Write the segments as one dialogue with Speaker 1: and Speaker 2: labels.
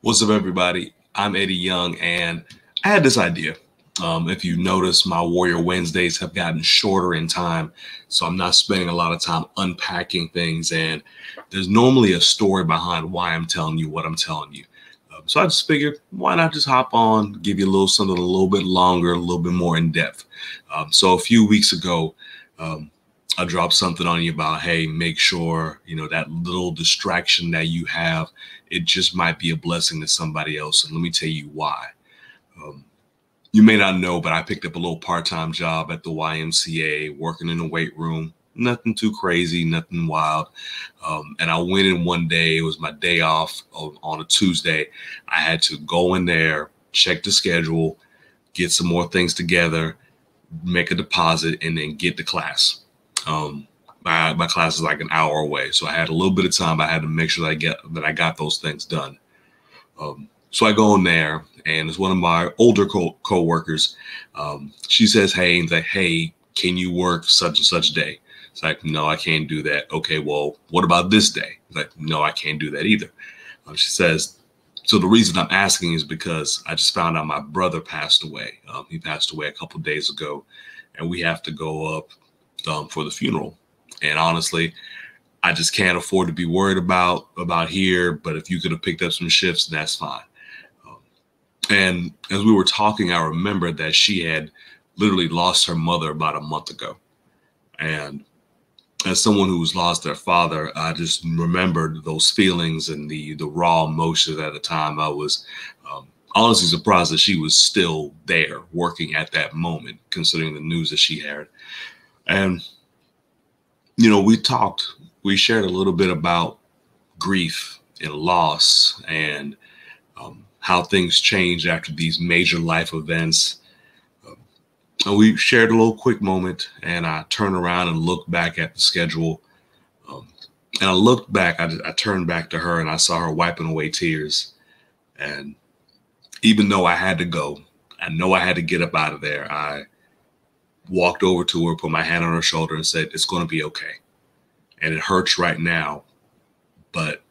Speaker 1: What's up, everybody? I'm Eddie Young, and I had this idea. Um, if you notice, my Warrior Wednesdays have gotten shorter in time, so I'm not spending a lot of time unpacking things. And there's normally a story behind why I'm telling you what I'm telling you. Um, so I just figured, why not just hop on, give you a little something a little bit longer, a little bit more in depth. Um, so a few weeks ago, um, I dropped something on you about, hey, make sure, you know, that little distraction that you have, it just might be a blessing to somebody else. And let me tell you why. Um, you may not know, but I picked up a little part time job at the YMCA, working in the weight room. Nothing too crazy, nothing wild. Um, and I went in one day, it was my day off on a Tuesday. I had to go in there, check the schedule, get some more things together, make a deposit, and then get to class. Um, my my class is like an hour away, so I had a little bit of time. I had to make sure that I get that I got those things done. Um, so I go in there, and it's one of my older co co-workers. Um, she says, "Hey," and like, "Hey, can you work such and such day?" It's like, "No, I can't do that." Okay, well, what about this day? It's like, "No, I can't do that either." Um, she says, "So the reason I'm asking is because I just found out my brother passed away. Um, he passed away a couple days ago, and we have to go up um, for the funeral. And honestly, I just can't afford to be worried about about here. But if you could have picked up some shifts, that's fine. Um, and as we were talking, I remembered that she had literally lost her mother about a month ago. And as someone who's lost their father, I just remembered those feelings and the the raw emotions at the time. I was um, honestly surprised that she was still there working at that moment, considering the news that she had. And, you know, we talked, we shared a little bit about grief and loss and um, how things change after these major life events. And we shared a little quick moment, and I turned around and looked back at the schedule. Um, and I looked back, I, I turned back to her and I saw her wiping away tears. And even though I had to go, I know I had to get up out of there. I walked over to her, put my hand on her shoulder, and said, It's going to be okay. And it hurts right now, but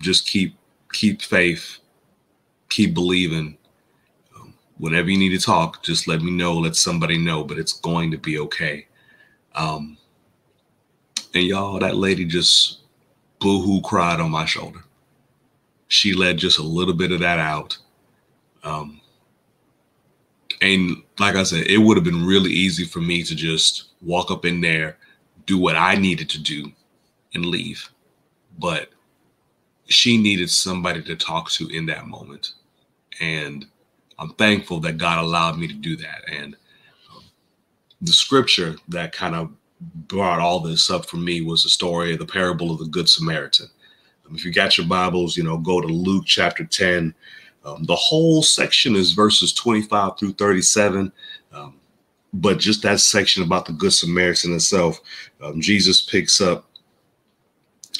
Speaker 1: just keep keep faith, keep believing. Um, whenever you need to talk, just let me know, let somebody know, but it's going to be okay. Um, and y'all, that lady just boohoo cried on my shoulder. She let just a little bit of that out. Um, and like I said, it would have been really easy for me to just walk up in there, do what I needed to do, and leave. But she needed somebody to talk to in that moment. And I'm thankful that God allowed me to do that. And um, the scripture that kind of brought all this up for me was the story of the parable of the Good Samaritan. Um, if you got your Bibles, you know, go to Luke chapter 10, um, the whole section is verses 25 through 37. Um, but just that section about the Good Samaritan itself, um, Jesus picks up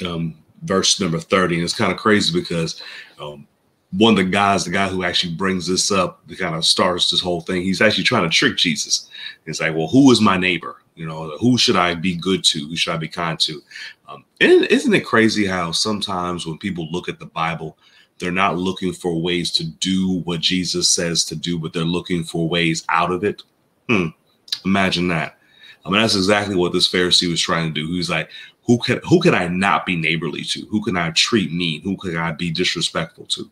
Speaker 1: um, verse number 30. And it's kind of crazy because um, one of the guys, the guy who actually brings this up, kind of starts this whole thing, he's actually trying to trick Jesus. It's like, well, who is my neighbor? You know, who should I be good to? Who should I be kind to? Um, isn't it crazy how sometimes when people look at the Bible, they're not looking for ways to do what Jesus says to do, but they're looking for ways out of it. Hmm. Imagine that. I mean, that's exactly what this Pharisee was trying to do. He's like, who can who can I not be neighborly to? Who can I treat mean? Who can I be disrespectful to?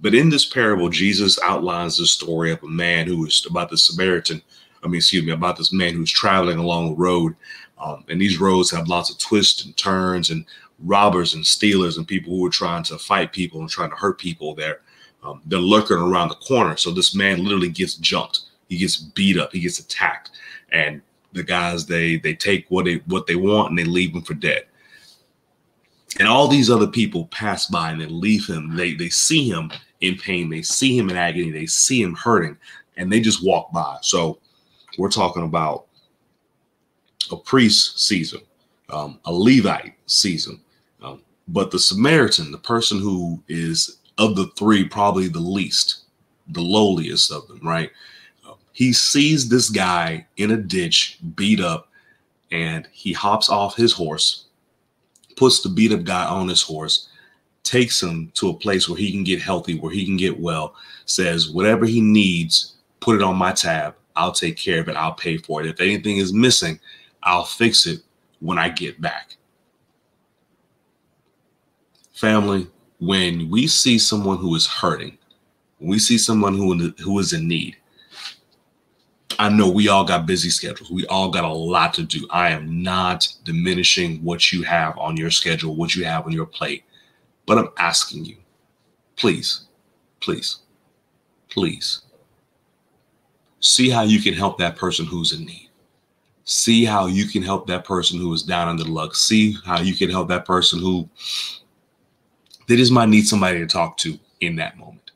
Speaker 1: But in this parable, Jesus outlines the story of a man who is about the Samaritan. I mean, excuse me, about this man who's traveling along the road. Um, and these roads have lots of twists and turns and robbers and stealers and people who are trying to fight people and trying to hurt people there. Um, they're lurking around the corner. So this man literally gets jumped. He gets beat up. He gets attacked. And the guys they they take what they what they want and they leave him for dead. And all these other people pass by and they leave him. They they see him in pain. They see him in agony. They see him hurting, and they just walk by. So we're talking about a priest him, um, a Levite sees him, but the Samaritan, the person who is of the three, probably the least, the lowliest of them, right? Um, he sees this guy in a ditch, beat up, and he hops off his horse, puts the beat up guy on his horse, takes him to a place where he can get healthy, where he can get well, says whatever he needs, put it on my tab. I'll take care of it. I'll pay for it. If anything is missing, I'll fix it when I get back. Family, when we see someone who is hurting, we see someone who, who is in need, I know we all got busy schedules. We all got a lot to do. I am not diminishing what you have on your schedule, what you have on your plate. But I'm asking you, please, please, please see how you can help that person who's in need. See how you can help that person who is down on the luck. See how you can help that person who they just might need somebody to talk to in that moment.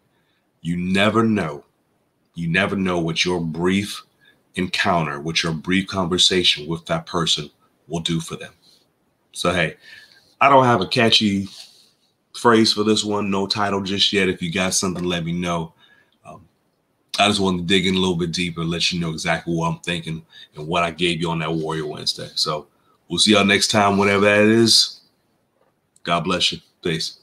Speaker 1: You never know. You never know what your brief encounter, what your brief conversation with that person will do for them. So, hey, I don't have a catchy phrase for this one, no title just yet. If you got something, let me know. Um, I just want to dig in a little bit deeper, let you know exactly what I'm thinking and what I gave you on that Warrior Wednesday. So we'll see y'all next time, whatever that is. God bless you. Peace.